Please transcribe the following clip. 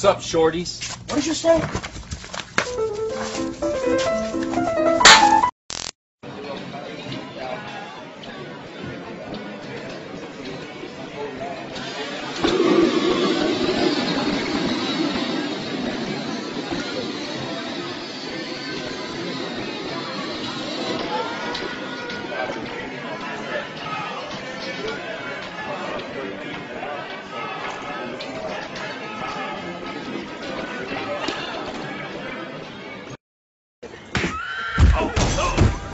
What's up, shorties? What did you say?